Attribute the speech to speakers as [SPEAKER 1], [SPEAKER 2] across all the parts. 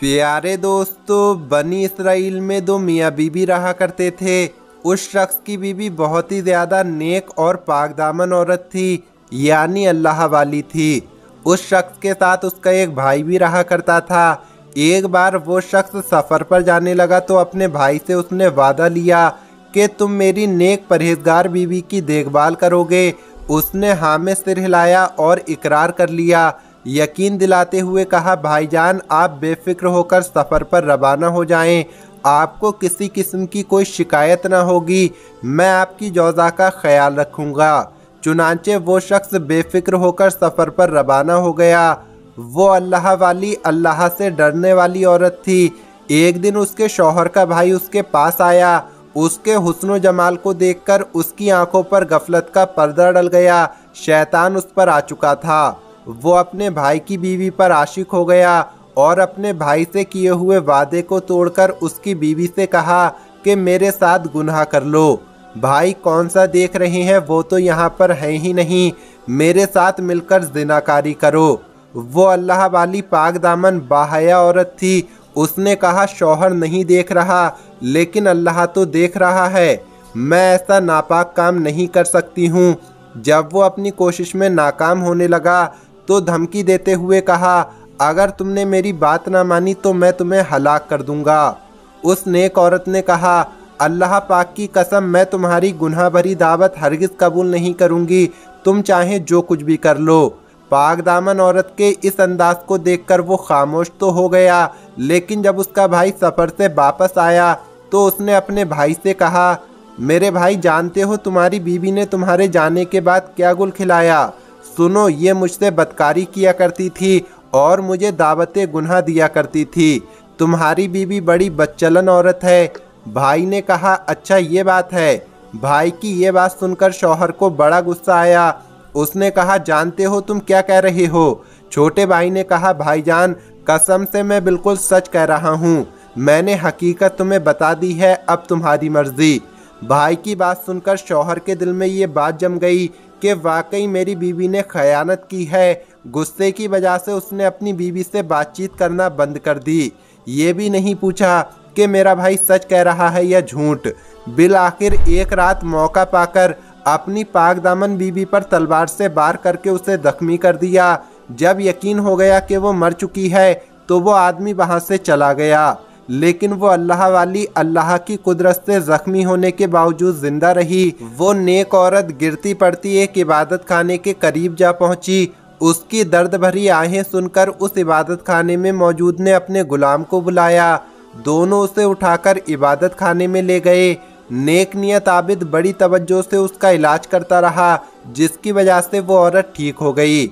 [SPEAKER 1] प्यारे दोस्तों, बनी इसराइल में दो मियाँ बीबी रहा करते थे। उस शख्स की बीबी बहुत ही ज़्यादा नेक और पाकदामन औरत थी, यानी अल्लाह वाली थी। उस शख्स के साथ उसका एक भाई भी रहा करता था। एक बार वो शख्स सफ़र पर जाने लगा तो अपने भाई से उसने वादा लिया कि तुम मेरी नेक परहेजगार बीवी की देखभाल करोगे। उसने हाँ में सिर हिलाया और इकरार कर लिया। यकीन दिलाते हुए कहा, भाईजान, आप बेफिक्र होकर सफ़र पर रवाना हो जाएँ। आपको किसी किस्म की कोई शिकायत ना होगी। मैं आपकी जौजा का ख्याल रखूँगा। चुनाचे वो शख्स बेफिक्र होकर सफ़र पर रवाना हो गया। वो अल्लाह वाली, अल्लाह से डरने वाली औरत थी। एक दिन उसके शौहर का भाई उसके पास आया। उसके हुस्न जमाल को देखकर उसकी आँखों पर गफलत का पर्दा डल गया। शैतान उस पर आ चुका था। वो अपने भाई की बीवी पर आशिक हो गया और अपने भाई से किए हुए वादे को तोड़कर उसकी बीवी से कहा कि मेरे साथ गुनाह कर लो। भाई कौन सा देख रहे हैं वो तो यहाँ पर है ही नहीं। मेरे साथ मिलकर जिनाकारी करो। वो अल्लाह वाली पाक दामन बाहया औरत थी। उसने कहा, शौहर नहीं देख रहा, लेकिन अल्लाह तो देख रहा है। मैं ऐसा नापाक काम नहीं कर सकती हूँ। जब वो अपनी कोशिश में नाकाम होने लगा तो धमकी देते हुए कहा, अगर तुमने मेरी बात ना मानी तो मैं तुम्हें हलाक कर दूँगा। उस नेक औरत ने कहा, अल्लाह पाक की कसम, मैं तुम्हारी गुनाह भरी दावत हरगिज़ कबूल नहीं करूँगी। तुम चाहे जो कुछ भी कर लो। पाक दामन औरत के इस अंदाज को देखकर वो खामोश तो हो गया, लेकिन जब उसका भाई सफ़र से वापस आया तो उसने अपने भाई से कहा, मेरे भाई, जानते हो तुम्हारी बीवी ने तुम्हारे जाने के बाद क्या गुल खिलाया? सुनो, ये मुझसे बदकारी किया करती थी और मुझे दावत गुनाह दिया करती थी। तुम्हारी बीवी बड़ी बच्चलन औरत है। भाई ने कहा अच्छा ये बात है। भाई की ये बात सुनकर शौहर को बड़ा गुस्सा आया। उसने कहा, जानते हो तुम क्या कह रहे हो? छोटे भाई ने कहा, भाईजान, कसम से मैं बिल्कुल सच कह रहा हूँ। मैंने हकीकत तुम्हें बता दी है, अब तुम्हारी मर्ज़ी। भाई की बात सुनकर शौहर के दिल में ये बात जम गई कि वाकई मेरी बीवी ने खयानत की है। गुस्से की वजह से उसने अपनी बीवी से बातचीत करना बंद कर दी। ये भी नहीं पूछा कि मेरा भाई सच कह रहा है या झूठ। बिल आखिर एक रात मौका पाकर अपनी पाक दामन बीबी पर तलवार से बार करके उसे जख्मी कर दिया। जब यकीन हो गया कि वो मर चुकी है तो वो आदमी वहाँ से चला गया। लेकिन वो अल्लाह वाली अल्लाह की कुदरत से जख्मी होने के बावजूद ज़िंदा रही। वो नेक औरत गिरती पड़ती एक इबादत खाने के करीब जा पहुँची। उसकी दर्द भरी आहें सुनकर उस इबादत खाने में मौजूद ने अपने गुलाम को बुलाया। दोनों उसे उठाकर इबादत खाने में ले गए। नेक नियत आबिद बड़ी तवज्जो से उसका इलाज करता रहा, जिसकी वजह से वो औरत ठीक हो गई।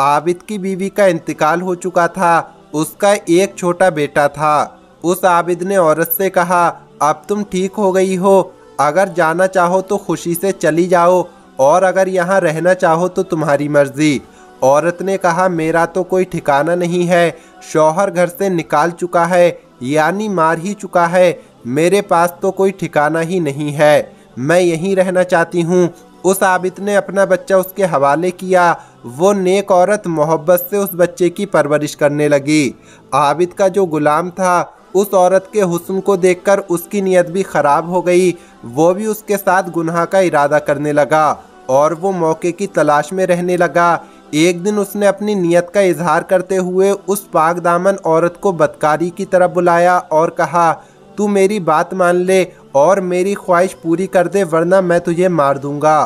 [SPEAKER 1] आबिद की बीवी का इंतकाल हो चुका था। उसका एक छोटा बेटा था। उस आबिद ने औरत से कहा, अब तुम ठीक हो गई हो। अगर जाना चाहो तो खुशी से चली जाओ और अगर यहाँ रहना चाहो तो तुम्हारी मर्ज़ी। औरत ने कहा, मेरा तो कोई ठिकाना नहीं है। शौहर घर से निकाल चुका है, यानी मार ही चुका है। मेरे पास तो कोई ठिकाना ही नहीं है। मैं यहीं रहना चाहती हूँ। उस आबिद ने अपना बच्चा उसके हवाले किया। वो नेक औरत मोहब्बत से उस बच्चे की परवरिश करने लगी। आबिद का जो गुलाम था उस औरत के हुस्न को देखकर उसकी नीयत भी ख़राब हो गई। वो भी उसके साथ गुनाह का इरादा करने लगा और वो मौके की तलाश में रहने लगा। एक दिन उसने अपनी नीयत का इजहार करते हुए उस पाक दामन औरत को बदकारी की तरफ़ बुलाया और कहा, तू मेरी बात मान ले और मेरी ख्वाहिश पूरी कर दे, वरना मैं तुझे मार दूँगा।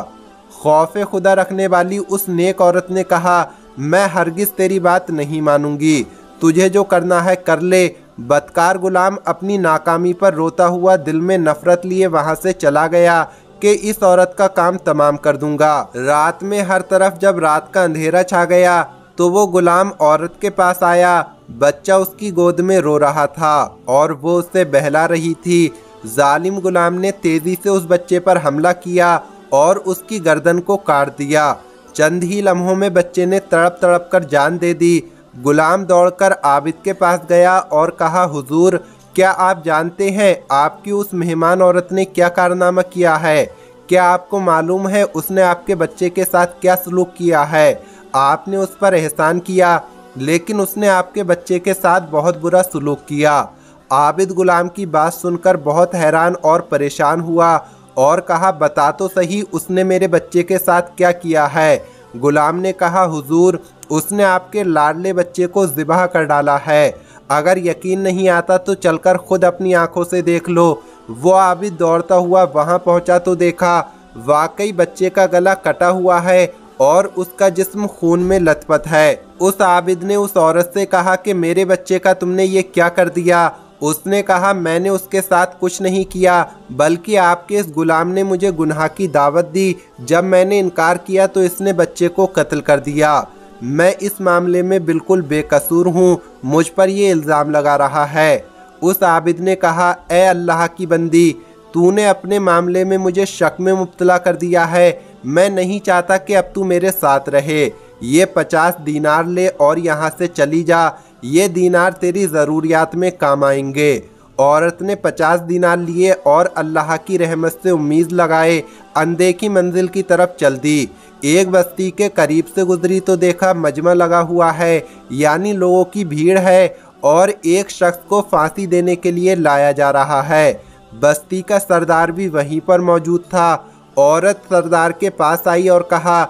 [SPEAKER 1] खौफ खुदा रखने वाली उस नेक औरत ने कहा, मैं हरगिज़ तेरी बात नहीं मानूँगी। तुझे जो करना है कर ले बदकार गुलाम अपनी नाकामी पर रोता हुआ दिल में नफरत लिए वहाँ से चला गया कि इस औरत का काम तमाम कर दूँगा। रात में हर तरफ़ जब रात का अंधेरा छा गया तो वो गुलाम औरत के पास आया। बच्चा उसकी गोद में रो रहा था और वो उसे बहला रही थी। जालिम गुलाम ने तेज़ी से उस बच्चे पर हमला किया और उसकी गर्दन को काट दिया। चंद ही लम्हों में बच्चे ने तड़प तड़प कर जान दे दी। गुलाम दौड़कर आबिद के पास गया और कहा, हुजूर, क्या आप जानते हैं आपकी उस मेहमान औरत ने क्या कारनामा किया है? क्या आपको मालूम है उसने आपके बच्चे के साथ क्या सलूक किया है? आपने उस पर एहसान किया, लेकिन उसने आपके बच्चे के साथ बहुत बुरा सलूक किया। आबिद गुलाम की बात सुनकर बहुत हैरान और परेशान हुआ और कहा, बता तो सही उसने मेरे बच्चे के साथ क्या किया है? गुलाम ने कहा, हुजूर उसने आपके लाडले बच्चे को ज़िबा कर डाला है। अगर यकीन नहीं आता तो चलकर खुद अपनी आँखों से देख लो। वो आबिद दौड़ता हुआ वहाँ पहुँचा तो देखा, वाकई बच्चे का गला कटा हुआ है और उसका जिस्म खून में लथपथ है। उस आबिद ने उस औरत से कहा कि मेरे बच्चे का तुमने ये क्या कर दिया? उसने कहा, मैंने उसके साथ कुछ नहीं किया, बल्कि आपके इस गुलाम ने मुझे गुनाह की दावत दी। जब मैंने इनकार किया तो इसने बच्चे को कत्ल कर दिया। मैं इस मामले में बिल्कुल बेकसूर हूँ, मुझ पर यह इल्ज़ाम लगा रहा है। उस आबिद ने कहा, ए अल्लाह की बंदी, तूने अपने मामले में मुझे शक में मुबतला कर दिया है। मैं नहीं चाहता कि अब तू मेरे साथ रहे। ये पचास दीनार ले और यहाँ से चली जा। ये दीनार तेरी ज़रूरियात में काम आएँगे। औरत ने पचास दिनार लिए और अल्लाह की रहमत से उम्मीद लगाए अनदेखी मंजिल की तरफ़ चल दी। एक बस्ती के करीब से गुजरी तो देखा मजमा लगा हुआ है, यानी लोगों की भीड़ है और एक शख्स को फांसी देने के लिए लाया जा रहा है। बस्ती का सरदार भी वहीं पर मौजूद था। औरत सरदार के पास आई और कहा,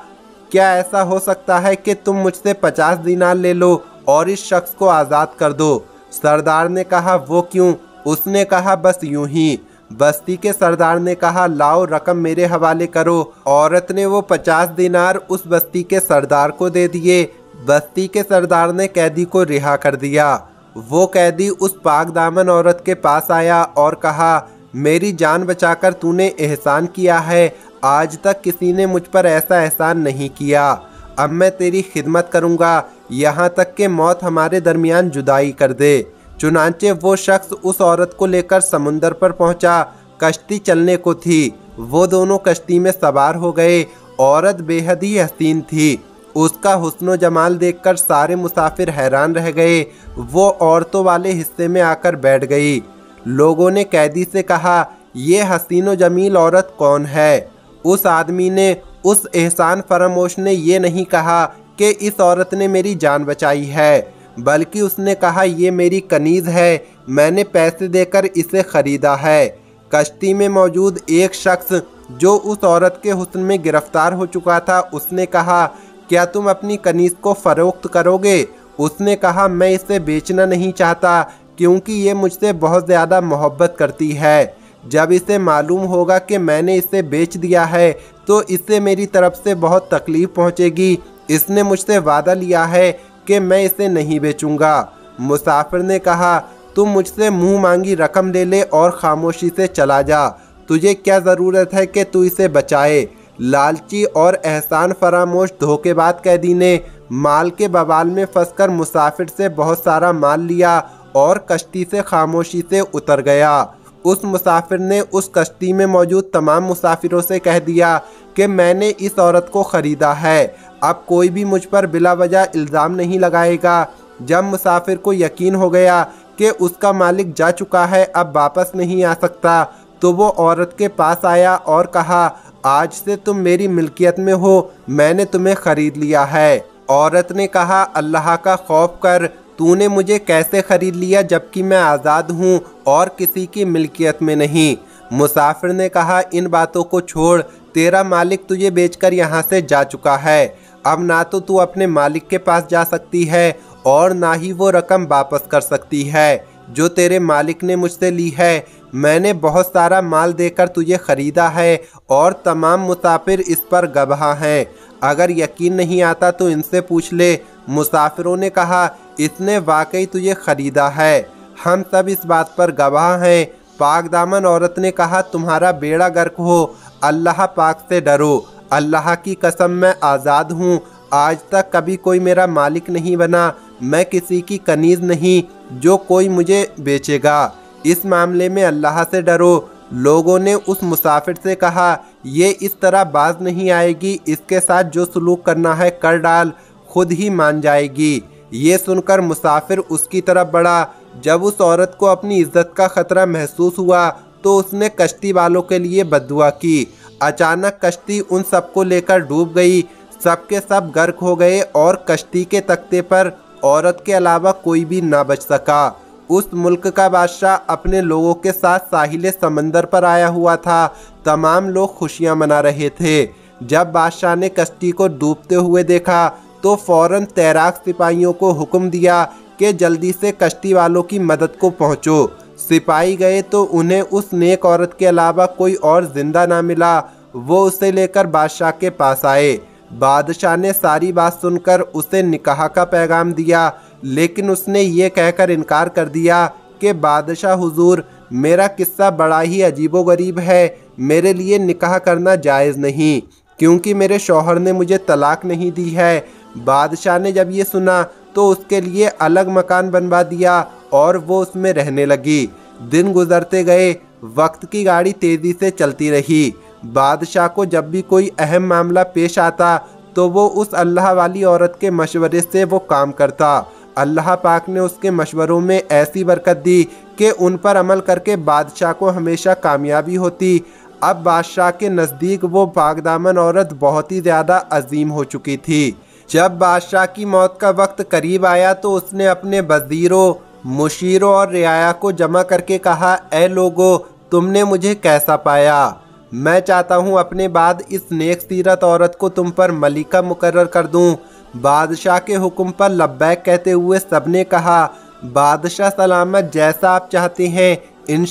[SPEAKER 1] क्या ऐसा हो सकता है कि तुम मुझसे पचास दिनार ले लो और इस शख्स को आज़ाद कर दो? सरदार ने कहा, वो क्यों? उसने कहा, बस यूँ ही। बस्ती के सरदार ने कहा, लाओ रकम मेरे हवाले करो। औरत ने वो पचास दिनार उस बस्ती के सरदार को दे दिए। बस्ती के सरदार ने कैदी को रिहा कर दिया। वो कैदी उस पाक दामन औरत के पास आया और कहा, मेरी जान बचाकर तूने एहसान किया है। आज तक किसी ने मुझ पर ऐसा एहसान नहीं किया। अब मैं तेरी खिदमत करूँगा। यहाँ तक कि मौत हमारे दरमियान जुदाई कर दे। चुनाचे वो शख्स उस औरत को लेकर समुंदर पर पहुँचा। कश्ती चलने को थी। वो दोनों कश्ती में सवार हो गए। औरत बेहद ही हसीन थी। उसका हुस्न जमाल देखकर सारे मुसाफिर हैरान रह गए। वो औरतों वाले हिस्से में आकर बैठ गई। लोगों ने कैदी से कहा, ये हसीन जमील औरत कौन है? उस आदमी ने उस एहसान फरामोश ने ये नहीं कहा कि इस औरत ने मेरी जान बचाई है। बल्कि उसने कहा, ये मेरी कनीज़ है, मैंने पैसे देकर इसे ख़रीदा है। कश्ती में मौजूद एक शख्स, जो उस औरत के हुस्न में गिरफ़्तार हो चुका था, उसने कहा, क्या तुम अपनी कनीज़ को फ़रोख्त करोगे? उसने कहा, मैं इसे बेचना नहीं चाहता, क्योंकि ये मुझसे बहुत ज़्यादा मोहब्बत करती है। जब इसे मालूम होगा कि मैंने इसे बेच दिया है तो इससे मेरी तरफ़ से बहुत तकलीफ़ पहुंचेगी। इसने मुझसे वादा लिया है कि मैं इसे नहीं बेचूँगा। मुसाफिर ने कहा, तुम मुझसे मुँह मांगी रकम ले ले और खामोशी से चला जा। तुझे क्या ज़रूरत है कि तू इसे बचाए? लालची और एहसान फरामोश धोखेबाज कैदी ने माल के बवाल में फंसकर मुसाफिर से बहुत सारा माल लिया और कश्ती से खामोशी से उतर गया। उस मुसाफिर ने उस कश्ती में मौजूद तमाम मुसाफिरों से कह दिया कि मैंने इस औरत को ख़रीदा है। अब कोई भी मुझ पर बिला वजह इल्ज़ाम नहीं लगाएगा। जब मुसाफिर को यकीन हो गया कि उसका मालिक जा चुका है, अब वापस नहीं आ सकता तो वो औरत के पास आया और कहा, आज से तुम मेरी मिल्कियत में हो, मैंने तुम्हें ख़रीद लिया है। औरत ने कहा, अल्लाह का खौफ कर, तूने मुझे कैसे ख़रीद लिया जबकि मैं आज़ाद हूँ और किसी की मिल्कियत में नहीं? मुसाफिर ने कहा, इन बातों को छोड़, तेरा मालिक तुझे बेचकर यहाँ से जा चुका है। अब ना तो तू अपने मालिक के पास जा सकती है और ना ही वो रकम वापस कर सकती है, जो तेरे मालिक ने मुझसे ली है। मैंने बहुत सारा माल देकर तुझे ख़रीदा है और तमाम मुसाफिर इस पर गवाह हैं। अगर यकीन नहीं आता तो इनसे पूछ ले। मुसाफिरों ने कहा, इसने वाकई तुझे ख़रीदा है। हम सब इस बात पर गवाह हैं। पाक दामन औरत ने कहा, तुम्हारा बेड़ा गर्क हो। अल्लाह पाक से डरो। अल्लाह की कसम मैं आज़ाद हूँ। आज तक कभी कोई मेरा मालिक नहीं बना। मैं किसी की कनीज़ नहीं, जो कोई मुझे बेचेगा। इस मामले में अल्लाह से डरो। लोगों ने उस मुसाफिर से कहा, ये इस तरह बाज नहीं आएगी। इसके साथ जो सलूक करना है, कर डाल। खुद ही मान जाएगी। ये सुनकर मुसाफिर उसकी तरफ़ बढ़ा। जब उस औरत को अपनी इज़्ज़त का खतरा महसूस हुआ तो उसने कश्ती वालों के लिए बदुआ की। अचानक कश्ती उन सबको लेकर डूब गई। सबके सब गर्क हो गए और कश्ती के तख्ते पर औरत के अलावा कोई भी ना बच सका। उस मुल्क का बादशाह अपने लोगों के साथ साहिल समंदर पर आया हुआ था। तमाम लोग खुशियाँ मना रहे थे। जब बादशाह ने कश्ती को डूबते हुए देखा तो फ़ौरन तैराक सिपाहियों को हुक्म दिया कि जल्दी से कश्ती वालों की मदद को पहुंचो। सिपाही गए तो उन्हें उस नेक औरत के अलावा कोई और ज़िंदा ना मिला। वो उसे लेकर बादशाह के पास आए। बादशाह ने सारी बात सुनकर उसे निकाह का पैगाम दिया, लेकिन उसने ये कहकर इनकार कर दिया कि बादशाह, हुजूर, मेरा किस्सा बड़ा ही अजीबोगरीब है। मेरे लिए निकाह करना जायज़ नहीं, क्योंकि मेरे शौहर ने मुझे तलाक नहीं दी है। बादशाह ने जब ये सुना तो उसके लिए अलग मकान बनवा दिया और वो उसमें रहने लगी। दिन गुजरते गए, वक्त की गाड़ी तेज़ी से चलती रही। बादशाह को जब भी कोई अहम मामला पेश आता तो वो उस अल्लाह वाली औरत के मशवरे से वो काम करता। अल्लाह पाक ने उसके मशवरों में ऐसी बरकत दी कि उन पर अमल करके बादशाह को हमेशा कामयाबी होती। अब बादशाह के नज़दीक वो पाकदामन औरत बहुत ही ज़्यादा अजीम हो चुकी थी। जब बादशाह की मौत का वक्त करीब आया तो उसने अपने वजीरों, मुशीरों और रियाया को जमा करके कहा ए लोगो, तुमने मुझे कैसा पाया? मैं चाहता हूँ अपने बाद इस नेक सीरत औरत को तुम पर मलिका मुकर्र कर दूँ। बादशाह के हुक्म पर लब्बैक कहते हुए सबने कहा, बादशाह सलामत जैसा आप चाहते हैं इन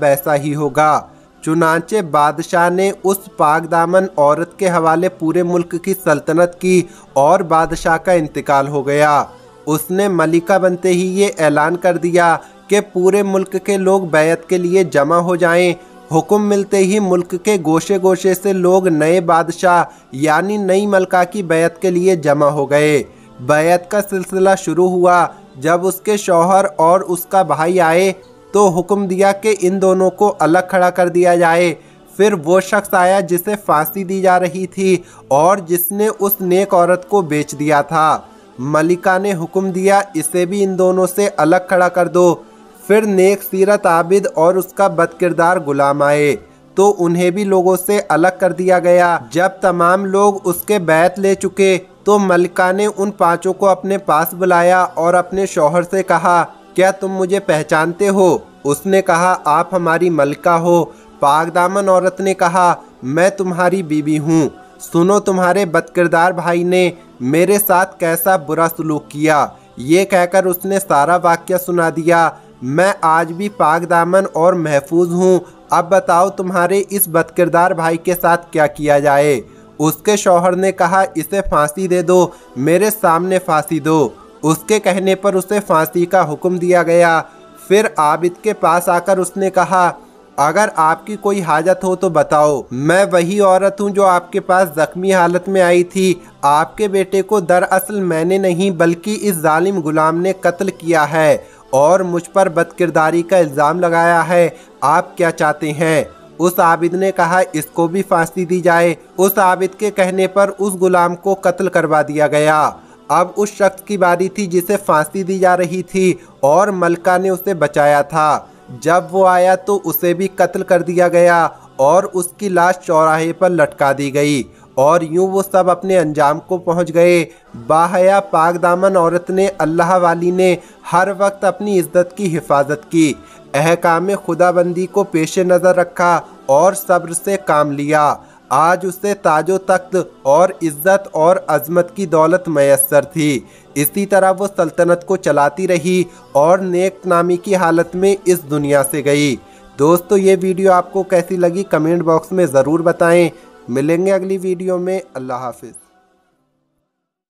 [SPEAKER 1] वैसा ही होगा। चुनाचे बादशाह ने उस पाक दामन औरत के हवाले पूरे मुल्क की सल्तनत की और बादशाह का इंतकाल हो गया। उसने मलिका बनते ही ये ऐलान कर दिया कि पूरे मुल्क के लोग बैत के लिए जमा हो जाएँ हुक्म मिलते ही मुल्क के गोशे गोशे से लोग नए बादशाह, यानी नई मलका की बैत के लिए जमा हो गए। बैत का सिलसिला शुरू हुआ। जब उसके शौहर और उसका भाई आए तो हुक्म दिया कि इन दोनों को अलग खड़ा कर दिया जाए। फिर वो शख्स आया जिसे फांसी दी जा रही थी और जिसने उस नेक औरत को बेच दिया था। मलिका ने हुक्म दिया, इसे भी इन दोनों से अलग खड़ा कर दो। फिर नेक सीरत आबिद और उसका बदकिरदार गुलाम आए। तो उन्हें भी लोगों से अलग कर दिया गया। जब तमाम लोग उसके बैत ले चुके तो मलिका ने उन पाँचों को अपने पास बुलाया और अपने शौहर से कहा, क्या तुम मुझे पहचानते हो? उसने कहा, आप हमारी मलिका हो। पागदामन औरत ने कहा, मैं तुम्हारी बीबी हूँ। सुनो तुम्हारे बदकिरदार भाई ने मेरे साथ कैसा बुरा सलूक किया। ये कहकर उसने सारा वाक्य सुना दिया। मैं आज भी पाक दामन और महफूज हूँ। अब बताओ तुम्हारे इस बदकिरदार भाई के साथ क्या किया जाए? उसके शौहर ने कहा, इसे फांसी दे दो, मेरे सामने फांसी दो। उसके कहने पर उसे फांसी का हुक्म दिया गया। फिर आबिद के पास आकर उसने कहा, अगर आपकी कोई हाजत हो तो बताओ। मैं वही औरत हूँ जो आपके पास जख्मी हालत में आई थी। आपके बेटे को दरअसल मैंने नहीं, बल्कि इस जालिम गुलाम ने कत्ल किया है। और मुझ पर बदकिरदारी का इल्ज़ाम लगाया है। आप क्या चाहते हैं? उस आबिद ने कहा, इसको भी फांसी दी जाए। उस आबिद के कहने पर उस गुलाम को कत्ल करवा दिया गया। अब उस शख्स की बारी थी जिसे फांसी दी जा रही थी और मलका ने उसे बचाया था। जब वो आया तो उसे भी कत्ल कर दिया गया और उसकी लाश चौराहे पर लटका दी गई। और यूँ वो सब अपने अंजाम को पहुँच गए। बाहया पाक दामन औरत ने अल्लाह वाली ने हर वक्त अपनी इज़्ज़त की हिफाजत की। अहकाम खुदाबंदी को पेश नज़र रखा और सब्र से काम लिया। आज उसे ताजो तख्त और इज़्ज़त और अजमत की दौलत मैसर थी। इसी तरह वो सल्तनत को चलाती रही और नेक नामी की हालत में इस दुनिया से गई। दोस्तों, ये वीडियो आपको कैसी लगी कमेंट बॉक्स में ज़रूर बताएँ। मिलेंगे अगली वीडियो में। अल्लाह हाफिज़।